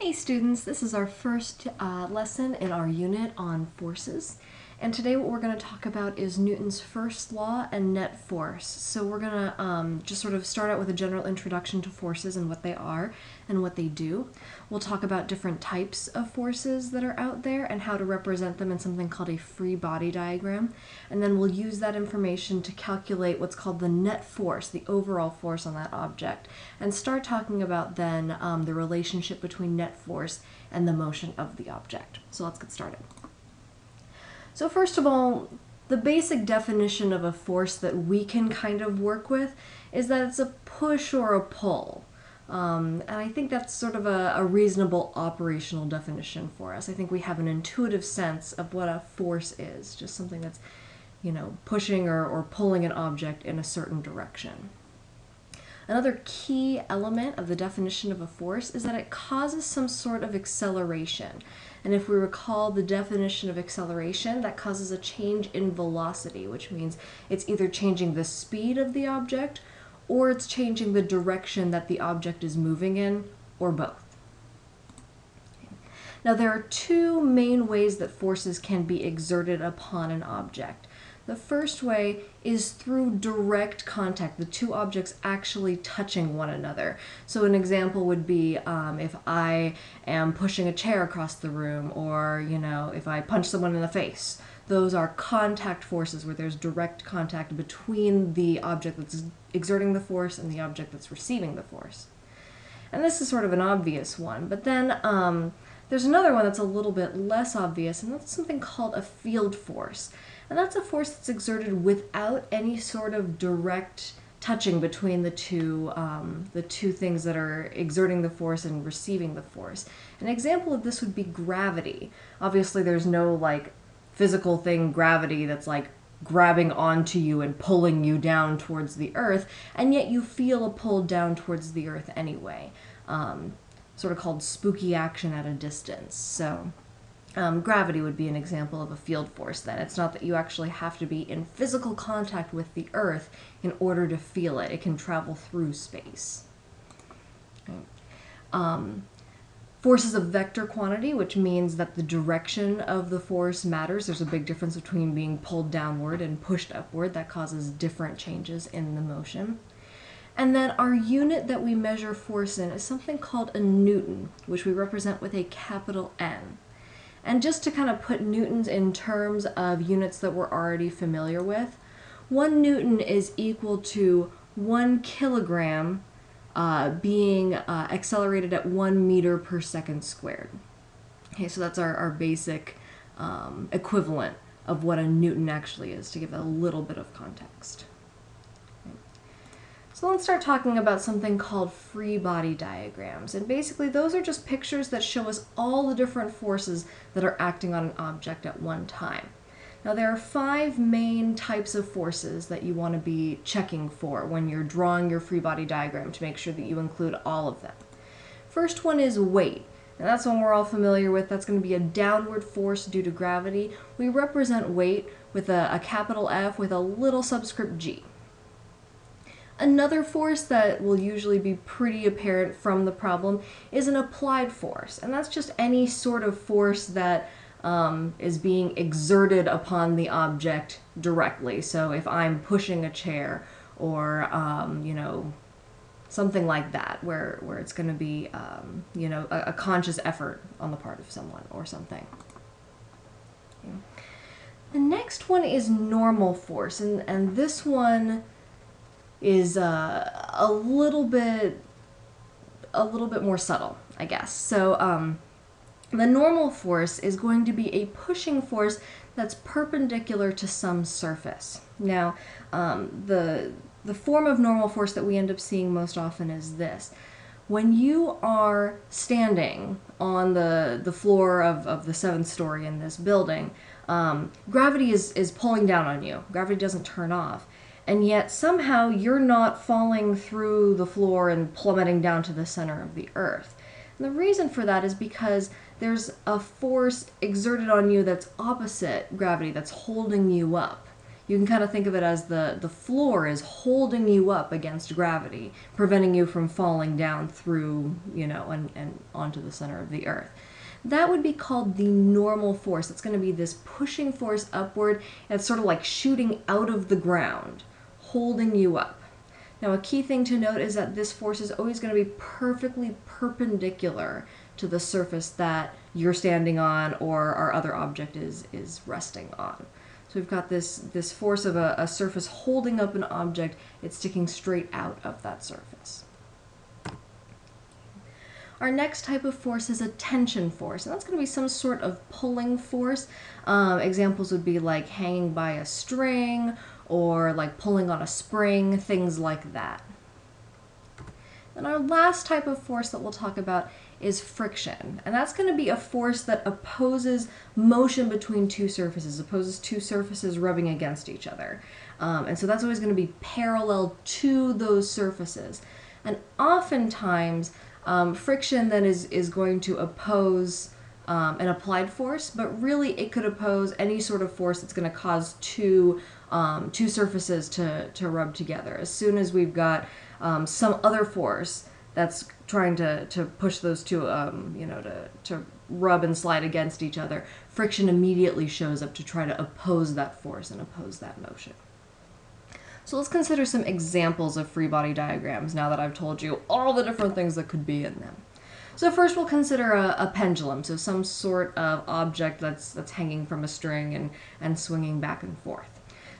Hey students, this is our first uh, lesson in our unit on forces. And today what we're going to talk about is Newton's first law and net force. So we're going to um, just sort of start out with a general introduction to forces and what they are and what they do. We'll talk about different types of forces that are out there and how to represent them in something called a free body diagram. And then we'll use that information to calculate what's called the net force, the overall force on that object, and start talking about then um, the relationship between net force and the motion of the object. So let's get started. So first of all, the basic definition of a force that we can kind of work with is that it's a push or a pull. Um, and I think that's sort of a, a, reasonable operational definition for us. I think we have an intuitive sense of what a force is, just something that's, you know, pushing or, or pulling an object in a certain direction. Another key element of the definition of a force is that it causes some sort of acceleration. And if we recall the definition of acceleration, that causes a change in velocity, which means it's either changing the speed of the object or it's changing the direction that the object is moving in, or both. Now there are two main ways that forces can be exerted upon an object. The first way is through direct contact, the two objects actually touching one another. So an example would be um, if I am pushing a chair across the room or, you know, if I punch someone in the face. Those are contact forces where there's direct contact between the object that's exerting the force and the object that's receiving the force. And this is sort of an obvious one, but then um, there's another one that's a little bit less obvious, and that's something called a field force. And that's a force that's exerted without any sort of direct touching between the two um, the two things that are exerting the force and receiving the force. An example of this would be gravity. Obviously, there's no like physical thing, gravity, that's like grabbing onto you and pulling you down towards the earth, and yet you feel a pull down towards the earth anyway. Um, sort of called spooky action at a distance. So. Um, gravity would be an example of a field force then. It's not that you actually have to be in physical contact with the Earth in order to feel it. It can travel through space. Um, is a vector quantity, which means that the direction of the force matters. There's a big difference between being pulled downward and pushed upward. That causes different changes in the motion. And then our unit that we measure force in is something called a Newton, which we represent with a capital N. And just to kind of put newtons in terms of units that we're already familiar with, one newton is equal to one kilogram uh, being uh, accelerated at one meter per second squared. Okay, so that's our, our basic um, equivalent of what a newton actually is to give a little bit of context. So let's start talking about something called free body diagrams. And basically those are just pictures that show us all the different forces that are acting on an object at one time. Now there are five main types of forces that you want to be checking for when you're drawing your free body diagram to make sure that you include all of them. First one is weight. And that's one we're all familiar with. That's going to be a downward force due to gravity. We represent weight with a, a capital F with a little subscript g. Another force that will usually be pretty apparent from the problem is an applied force, and that's just any sort of force that um, is being exerted upon the object directly. So if I'm pushing a chair or, um, you know, something like that, where, where it's going to be, um, you know, a, a, conscious effort on the part of someone or something. The next one is normal force, and, and this one is uh, a little bit a little bit more subtle, I guess. So um, the normal force is going to be a pushing force that's perpendicular to some surface. Now, um, the the form of normal force that we end up seeing most often is this. When you are standing on the, the floor of, of the seventh story in this building, um, gravity is, is pulling down on you. Gravity doesn't turn off and yet somehow you're not falling through the floor and plummeting down to the center of the earth. And the reason for that is because there's a force exerted on you that's opposite gravity, that's holding you up. you can kind of think of it as the, the floor is holding you up against gravity, preventing you from falling down through, you know, and, and onto the center of the earth. That would be called the normal force. It's going to be this pushing force upward. It's sort of like shooting out of the ground, holding you up. Now, a key thing to note is that this force is always going to be perfectly perpendicular to the surface that you're standing on or our other object is, is resting on. So we've got this, this force of a, a surface holding up an object, it's sticking straight out of that surface. Our next type of force is a tension force, and that's going to be some sort of pulling force. Um, examples would be like hanging by a string or like pulling on a spring, things like that. And our last type of force that we'll talk about is friction. And that's going to be a force that opposes motion between two surfaces, opposes two surfaces rubbing against each other. Um, and so that's always going to be parallel to those surfaces. And oftentimes, um, friction then is, is going to oppose um, an applied force, but really it could oppose any sort of force that's going to cause two, um, two surfaces to, to rub together. As soon as we've got um, some other force that's trying to, to push those two, um, you know, to, to rub and slide against each other, friction immediately shows up to try to oppose that force and oppose that motion. So let's consider some examples of free body diagrams now that I've told you all the different things that could be in them. So first we'll consider a, a, pendulum, so some sort of object that's, that's hanging from a string and, and swinging back and forth.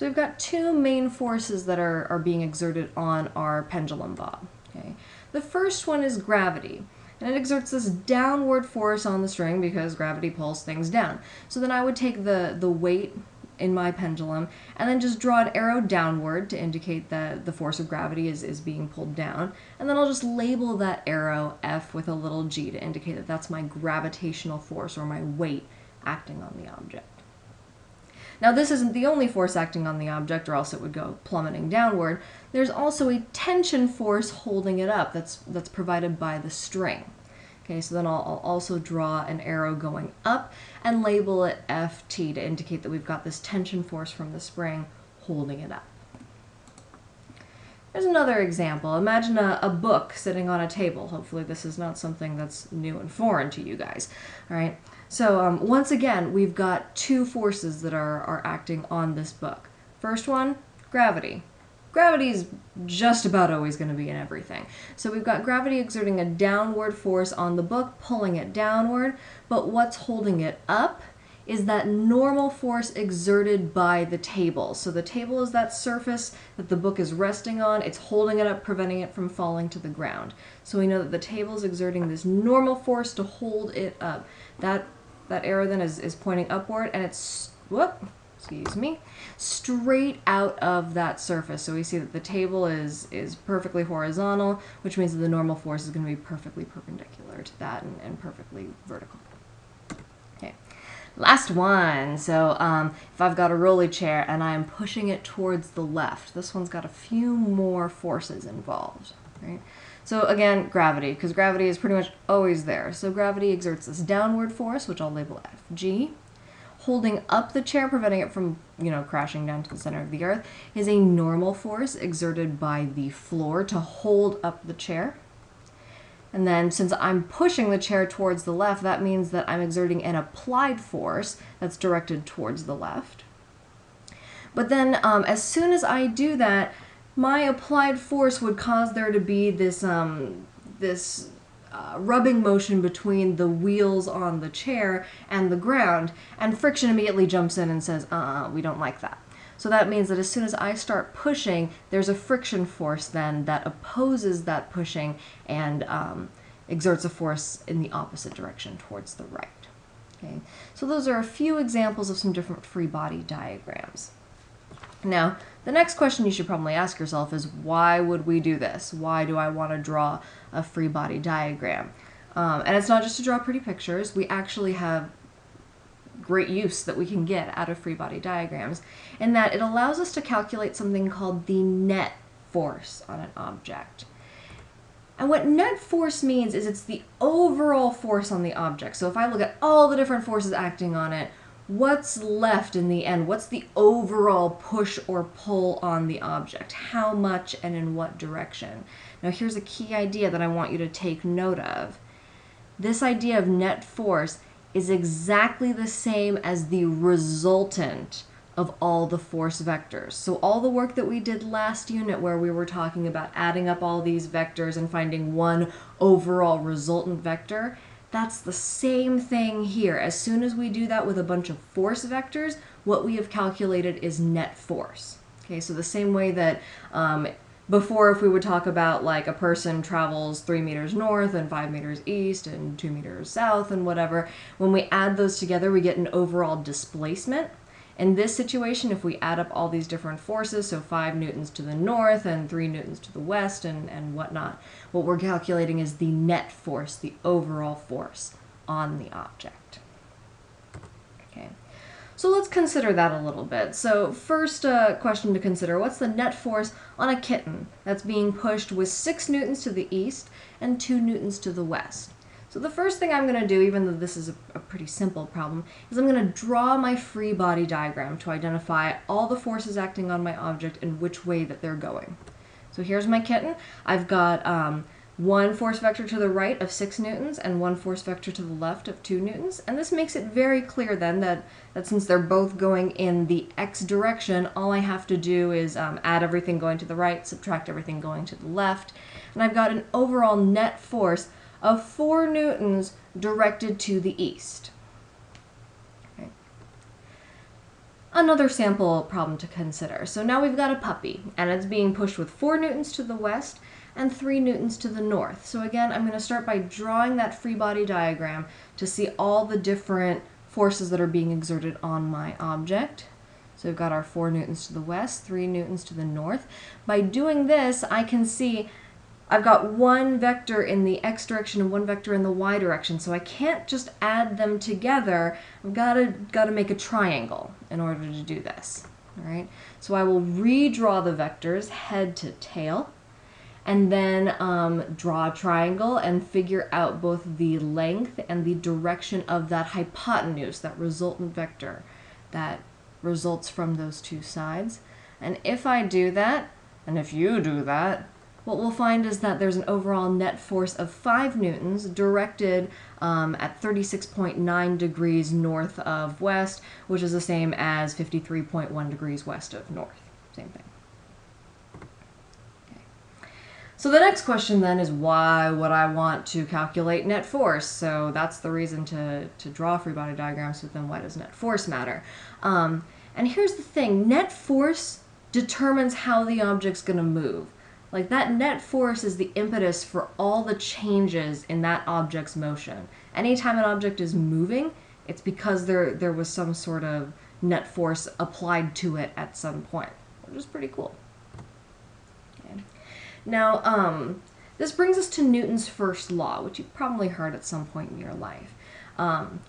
So we've got two main forces that are, are being exerted on our pendulum bob. Okay. The first one is gravity. And it exerts this downward force on the string because gravity pulls things down. So then I would take the, the weight in my pendulum and then just draw an arrow downward to indicate that the force of gravity is, is being pulled down. And then I'll just label that arrow F with a little g to indicate that that's my gravitational force or my weight acting on the object. Now this isn't the only force acting on the object or else it would go plummeting downward. There's also a tension force holding it up that's, that's provided by the string. Okay, so then I'll, I'll, also draw an arrow going up and label it Ft to indicate that we've got this tension force from the spring holding it up. There's another example. Imagine a, a, book sitting on a table. Hopefully this is not something that's new and foreign to you guys. All right. So um, once again, we've got two forces that are, are acting on this book. First one, gravity. Gravity is just about always going to be in everything. So we've got gravity exerting a downward force on the book, pulling it downward, but what's holding it up is that normal force exerted by the table. So the table is that surface that the book is resting on. It's holding it up, preventing it from falling to the ground. So we know that the table is exerting this normal force to hold it up. That that arrow then is, is pointing upward and it's, whoop, excuse me, straight out of that surface. So we see that the table is, is perfectly horizontal, which means that the normal force is going to be perfectly perpendicular to that and, and perfectly vertical. Okay, last one. So um, if I've got a rolly chair and I'm pushing it towards the left, this one's got a few more forces involved, right? So again, gravity, because gravity is pretty much always there. So gravity exerts this downward force, which I'll label Fg. Holding up the chair, preventing it from, you know, crashing down to the center of the earth, is a normal force exerted by the floor to hold up the chair. And then since I'm pushing the chair towards the left, that means that I'm exerting an applied force that's directed towards the left. But then um, as soon as I do that, my applied force would cause there to be this um, this uh, rubbing motion between the wheels on the chair and the ground, and friction immediately jumps in and says, uh, we don't like that. So that means that as soon as I start pushing, there's a friction force then that opposes that pushing and um, exerts a force in the opposite direction towards the right. Okay, so those are a few examples of some different free body diagrams. Now, the next question you should probably ask yourself is why would we do this? Why do I want to draw a free body diagram? Um, and it's not just to draw pretty pictures. We actually have great use that we can get out of free body diagrams in that it allows us to calculate something called the net force on an object. And what net force means is it's the overall force on the object. So if I look at all the different forces acting on it, what's left in the end? What's the overall push or pull on the object? How much and in what direction? Now, here's a key idea that I want you to take note of. This idea of net force is exactly the same as the resultant of all the force vectors. So all the work that we did last unit where we were talking about adding up all these vectors and finding one overall resultant vector, that's the same thing here. As soon as we do that with a bunch of force vectors, what we have calculated is net force. Okay, so the same way that um, before if we would talk about like a person travels three meters north and five meters east and two meters south and whatever, when we add those together, we get an overall displacement. In this situation, if we add up all these different forces, so 5 newtons to the north and 3 newtons to the west and, and whatnot, what we're calculating is the net force, the overall force on the object. Okay, so let's consider that a little bit. So first uh, question to consider, what's the net force on a kitten that's being pushed with 6 newtons to the east and 2 newtons to the west? So the first thing I'm going to do, even though this is a, a pretty simple problem, is I'm going to draw my free body diagram to identify all the forces acting on my object and which way that they're going. So here's my kitten. I've got um, one force vector to the right of 6 newtons and one force vector to the left of 2 newtons. And this makes it very clear then that, that since they're both going in the x direction, all I have to do is um, add everything going to the right, subtract everything going to the left. And I've got an overall net force of 4 newtons directed to the east. Another sample problem to consider. So now we've got a puppy, and it's being pushed with 4 newtons to the west and 3 newtons to the north. So again, I'm going to start by drawing that free body diagram to see all the different forces that are being exerted on my object. So we've got our 4 newtons to the west, 3 newtons to the north. By doing this, I can see I've got one vector in the x direction and one vector in the y direction, so I can't just add them together. I've got to, got to make a triangle in order to do this. All right, so I will redraw the vectors head to tail, and then um, draw a triangle and figure out both the length and the direction of that hypotenuse, that resultant vector that results from those two sides. And if I do that, and if you do that, what we'll find is that there's an overall net force of 5 newtons directed um, at 36.9 degrees north of west, which is the same as 53.1 degrees west of north. Same thing. So the next question then is why would I want to calculate net force? So that's the reason to, to draw free body diagrams, but then why does net force matter? Um, and here's the thing, net force determines how the object's going to move. Like that net force is the impetus for all the changes in that object's motion. Anytime an object is moving, it's because there there was some sort of net force applied to it at some point, which is pretty cool. Okay. Now, um, this brings us to Newton's first law, which you've probably heard at some point in your life. Um,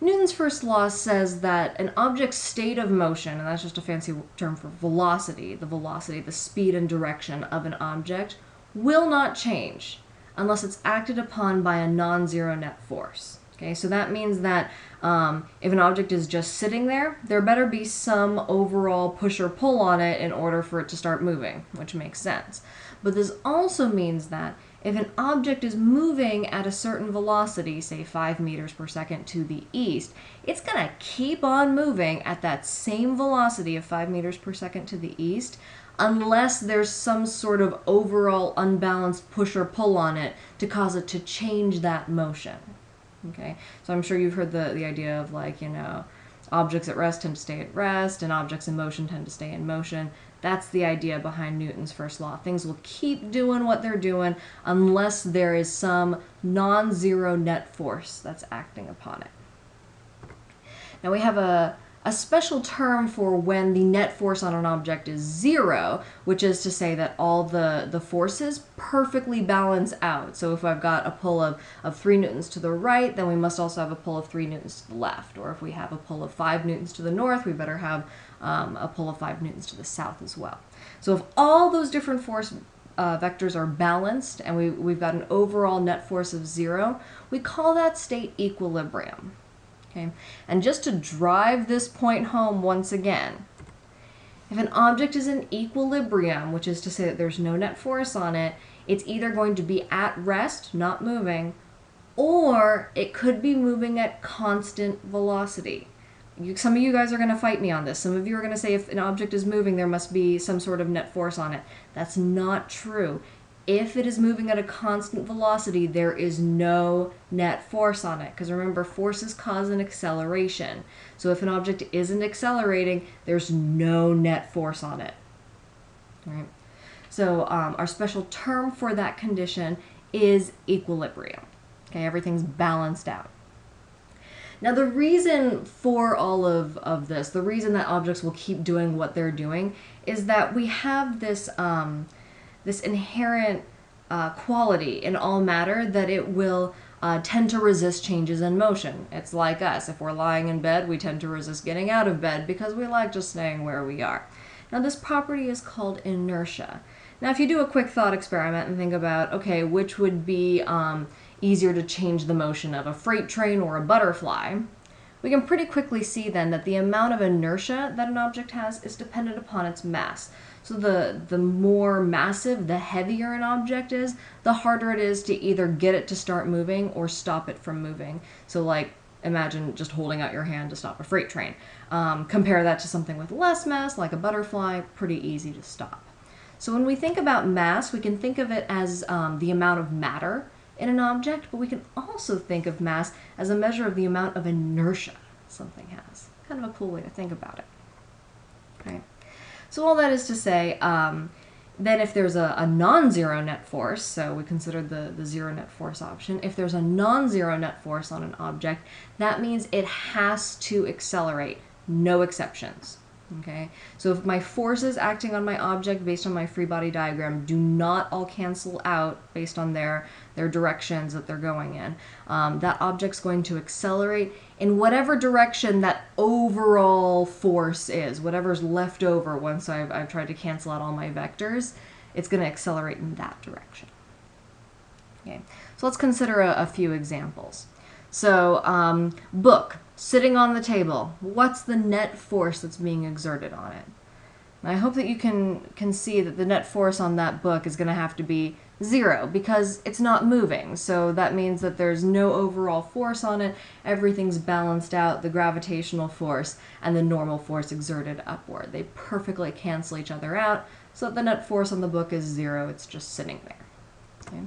Newton's first law says that an object's state of motion, and that's just a fancy term for velocity, the velocity, the speed and direction of an object, will not change unless it's acted upon by a non-zero net force. Okay, so that means that um, if an object is just sitting there, there better be some overall push or pull on it in order for it to start moving, which makes sense. But this also means that if an object is moving at a certain velocity, say 5 meters per second to the east, it's going to keep on moving at that same velocity of 5 meters per second to the east unless there's some sort of overall unbalanced push or pull on it to cause it to change that motion. Okay, so I'm sure you've heard the, the idea of like, you know, objects at rest tend to stay at rest and objects in motion tend to stay in motion. That's the idea behind Newton's first law. Things will keep doing what they're doing unless there is some non-zero net force that's acting upon it. Now we have a, a special term for when the net force on an object is zero, which is to say that all the, the forces perfectly balance out. So if I've got a pull of, of 3 newtons to the right, then we must also have a pull of 3 newtons to the left. Or if we have a pull of 5 newtons to the north, we better have um, a pull of 5 newtons to the south as well. So if all those different force uh, vectors are balanced and we, we've got an overall net force of zero, we call that state equilibrium. Okay, and just to drive this point home once again, if an object is in equilibrium, which is to say that there's no net force on it, it's either going to be at rest, not moving, or it could be moving at constant velocity. You, some of you guys are going to fight me on this. Some of you are going to say if an object is moving, there must be some sort of net force on it. That's not true. If it is moving at a constant velocity, there is no net force on it. Because remember, forces cause an acceleration. So if an object isn't accelerating, there's no net force on it. Right. So um, our special term for that condition is equilibrium. Okay, everything's balanced out. Now, the reason for all of, of this, the reason that objects will keep doing what they're doing, is that we have this, um, this inherent uh, quality in all matter that it will uh, tend to resist changes in motion. It's like us. If we're lying in bed, we tend to resist getting out of bed because we like just staying where we are. Now, this property is called inertia. Now, if you do a quick thought experiment and think about, okay, which would be um, easier to change the motion of a freight train or a butterfly, we can pretty quickly see then that the amount of inertia that an object has is dependent upon its mass. So the, the more massive, the heavier an object is, the harder it is to either get it to start moving or stop it from moving. So like imagine just holding out your hand to stop a freight train. Um, compare that to something with less mass, like a butterfly, pretty easy to stop. So when we think about mass, we can think of it as um, the amount of matter in an object, but we can also think of mass as a measure of the amount of inertia something has. Kind of a cool way to think about it. Okay. So all that is to say, um, then if there's a, a non-zero net force, so we consider the, the zero net force option, if there's a non-zero net force on an object, that means it has to accelerate, no exceptions. Okay, so if my forces acting on my object based on my free body diagram do not all cancel out based on their, their directions that they're going in, um, that object's going to accelerate in whatever direction that overall force is, whatever's left over once I've, I've tried to cancel out all my vectors, it's going to accelerate in that direction. Okay, so let's consider a, a few examples. So, um, book, sitting on the table. What's the net force that's being exerted on it? I hope that you can, can see that the net force on that book is going to have to be zero because it's not moving. So that means that there's no overall force on it. Everything's balanced out, the gravitational force and the normal force exerted upward. They perfectly cancel each other out so that the net force on the book is zero. It's just sitting there. Okay.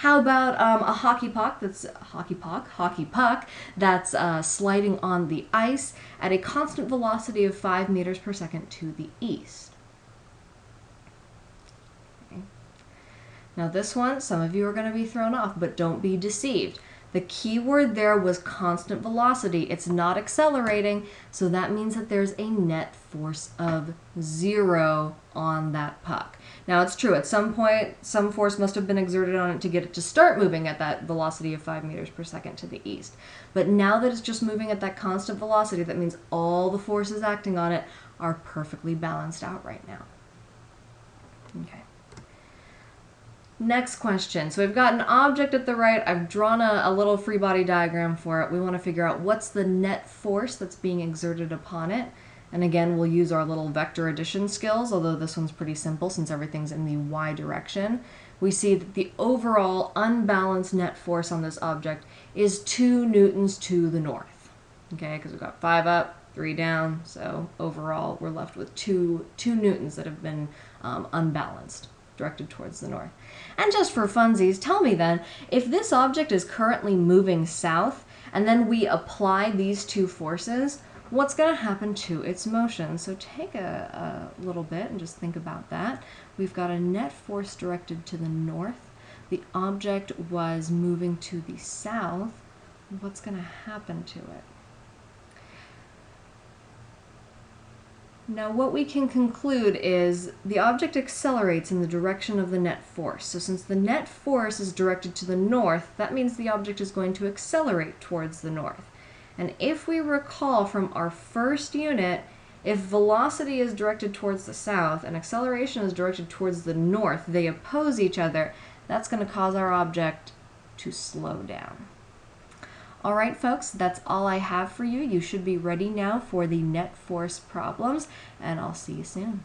How about um, a hockey puck that's hockey puck, hockey puck that's uh, sliding on the ice at a constant velocity of five meters per second to the east? Now this one, some of you are going to be thrown off, but don't be deceived. The key word there was constant velocity. It's not accelerating, so that means that there's a net force of zero on that puck. Now it's true, at some point, some force must have been exerted on it to get it to start moving at that velocity of 5 meters per second to the east. But now that it's just moving at that constant velocity, that means all the forces acting on it are perfectly balanced out right now. Okay. Next question. So we've got an object at the right. I've drawn a, a, little free body diagram for it. We want to figure out what's the net force that's being exerted upon it. And again, we'll use our little vector addition skills, although this one's pretty simple since everything's in the y direction. We see that the overall unbalanced net force on this object is 2 newtons to the north. Okay, because we've got 5 up, 3 down, so overall we're left with 2, two newtons that have been um, unbalanced directed towards the north. And just for funsies, tell me then, if this object is currently moving south, and then we apply these two forces, what's going to happen to its motion? So take a, a little bit and just think about that. We've got a net force directed to the north. The object was moving to the south. What's going to happen to it? Now what we can conclude is the object accelerates in the direction of the net force. So since the net force is directed to the north, that means the object is going to accelerate towards the north. And if we recall from our first unit, if velocity is directed towards the south and acceleration is directed towards the north, they oppose each other, that's going to cause our object to slow down. All right, folks, that's all I have for you. You should be ready now for the net force problems, and I'll see you soon.